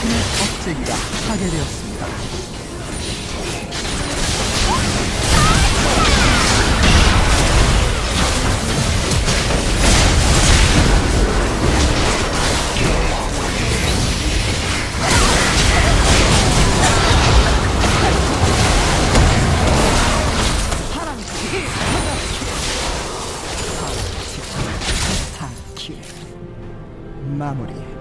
팀의 억제기가 파괴되었습니다. 마무리.